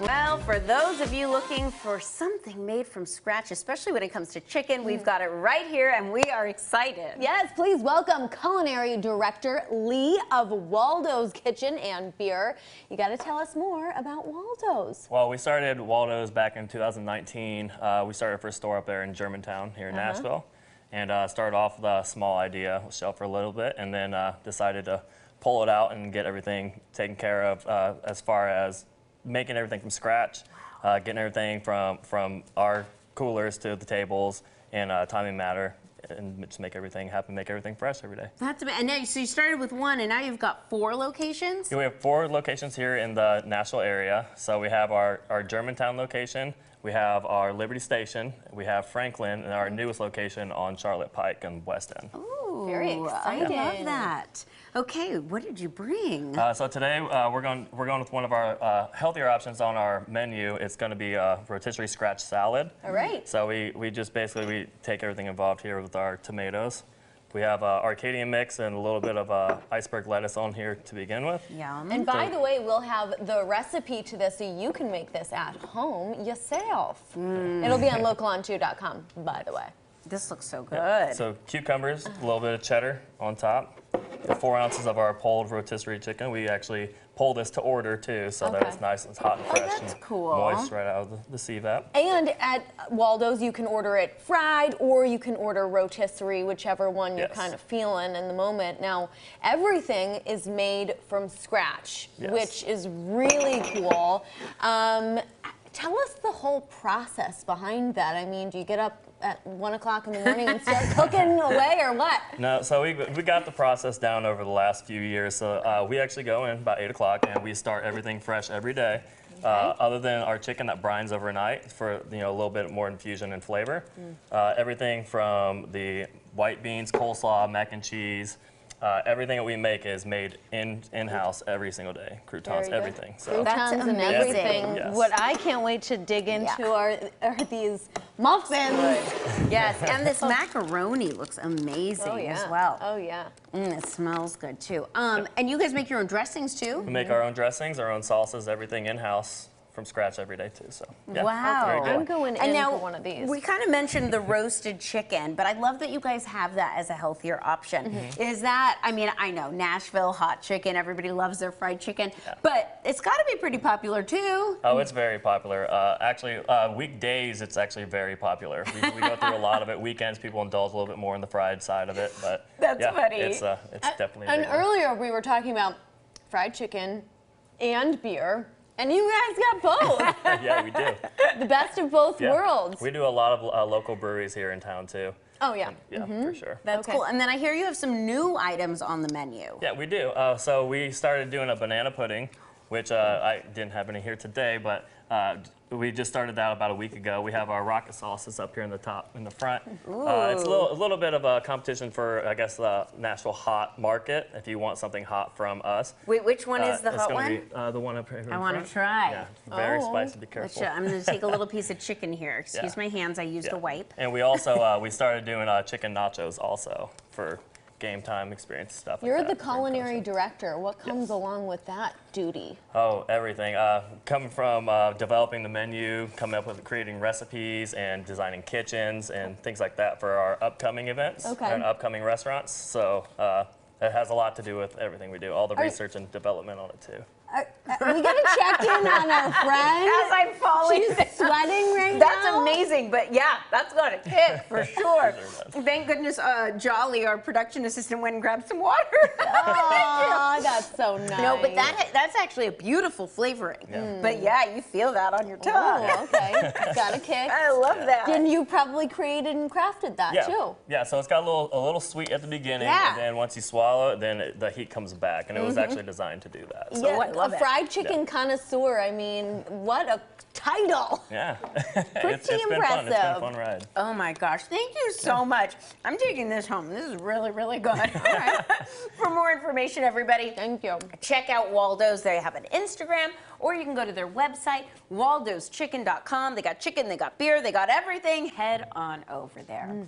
Well, for those of you looking for something made from scratch, especially when it comes to chicken, we've got it right here and we are excited. Yes, please welcome culinary director Lee of Waldo's Chicken and Beer. You got to tell us more about Waldo's. Well, we started Waldo's back in 2019. Uh, we started our first store up there in Germantown here in Uh-huh. Nashville. And uh, started off with a small idea, with shelf for a little bit, and then uh, decided to pull it out and get everything taken care of uh, as far as making everything from scratch, uh, getting everything from, from our coolers to the tables and uh, timing matter, and just make everything happen, make everything fresh every day. That's ama- and now so you started with one and now you've got four locations. Yeah, we have four locations here in the Nashville area. So we have our, our Germantown location, we have our Liberty Station, we have Franklin, and our newest location on Charlotte Pike and West End. Ooh, Very I love that. Okay, what did you bring? Uh, so today uh, we're going we're going with one of our uh, healthier options on our menu. It's going to be a rotisserie scratch salad. All right. So we, we just basically we take everything involved here with our tomatoes. We have uh, Arcadian mix and a little bit of uh, iceberg lettuce on here to begin with. Yum. And by the way, we'll have the recipe to this so you can make this at home yourself. It'll be on localon2.com, by the way. This looks so good. So cucumbers, a little bit of cheddar on top. The four ounces of our pulled rotisserie chicken. We actually pull this to order too, so that it's nice and hot and fresh that's and cool. moist right out of the, the CVAP. And at Waldo's, you can order it fried or you can order rotisserie, whichever one you're kind of feeling in the moment. Now, everything is made from scratch, Yes. which is really cool. Um, tell us the whole process behind that. I mean, do you get up at one o'clock in the morning and start cooking away or what? No, so we, we got the process down over the last few years. So uh, we actually go in about 8 o'clock and we start everything fresh every day. Uh, other than our chicken that brines overnight for you know a little bit more infusion and flavor, uh, everything from the white beans, coleslaw, mac and cheese, uh, everything that we make is made in in house every single day. Croutons, everything. So That's Croutons and amazing. everything. Yes. What I can't wait to dig into Yeah. are, are these muffins. yes, and this macaroni looks amazing Oh yeah. as well. Oh yeah. Mm, it smells good too. Um, and you guys make your own dressings too? we make our own dressings, our own sauces, everything in house from scratch every day too. So yeah, Wow. very good. I'm going And in now, for one of these. We kind of mentioned the roasted chicken, but I love that you guys have that as a healthier option. Mm-hmm. Is that, I mean, I know Nashville hot chicken, everybody loves their fried chicken, Yeah. but it's got to be pretty popular too. Oh, it's very popular. Uh, actually, uh, weekdays it's actually very popular. We, we go through a lot of it. Weekends people indulge a little bit more in the fried side of it, but That's yeah, funny. it's uh, it's definitely. a And big one. earlier we were talking about fried chicken and beer, and you guys got both. yeah, we do. the best of both Yeah. worlds. We do a lot of uh, local breweries here in town too. oh yeah. Yeah, for sure. That's Okay. cool. And then I hear you have some new items on the menu. Yeah, we do. Uh, so we started doing a banana pudding, which uh, I didn't have any here today, but uh, we just started that about a week ago. We have our rocket sauces up here in the top, in the front. Uh, it's a little, a little bit of a competition for, I guess, the Nashville hot market. If you want something hot from us. Wait, which one Uh, is the hot one? Be, uh, the one up here. in I wanna try. Yeah, very Oh. spicy. Be Let's careful. show- I'm going to take a little piece of chicken here. Excuse Yeah. my hands. I used Yeah. a wipe. And we also uh, we started doing uh, chicken nachos also for game time experience stuff. You're that the culinary director. What comes Yes. along with that duty? Oh, everything. Uh, coming from uh, developing the menu, coming up with creating recipes, and designing kitchens and things like that for our upcoming events Okay. and upcoming restaurants. So uh, it has a lot to do with everything we do, all the Are- research and development on it too. Uh, uh, we gotta check in on our friend. As I'm falling. She's sweating right That's now. amazing, but yeah, that's got a kick for sure. Thank goodness uh, Jolly, our production assistant, went and grabbed some water. Oh, that's so nice. No, but that that's actually a beautiful flavoring. Yeah. But yeah, you feel that on your tongue. Oh, okay. Got a kick. I love that. Then you probably created and crafted that Yeah, too. yeah. So it's got a little a little sweet at the beginning, Yeah. and then once you swallow it, then it, the heat comes back, and it was actually designed to do that. So yeah, I love a it. fried chicken connoisseur. I mean, what a title. Yeah, it's, Pretty it's been fun. It's been a impressive. fun ride. Oh my gosh, thank you so much. I'm taking this home. This is really, really good. All right. For more information, everybody, Thank you. check out Waldo's. They have an Instagram, or you can go to their website, waldoschicken.com. They got chicken, they got beer, they got everything. Head on over there. Mm.